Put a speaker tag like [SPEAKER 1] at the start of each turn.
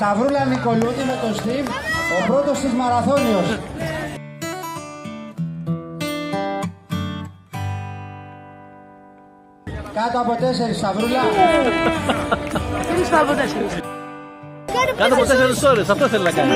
[SPEAKER 1] Σταυρούλα Νικολούτη με τον Στίβ, ο πρώτος της Μαραθώνιος. Κάτω από τέσσερις, Σταυρούλα.
[SPEAKER 2] Κάτω από τέσσερις ώρες, αυτό θέλει να κάνει.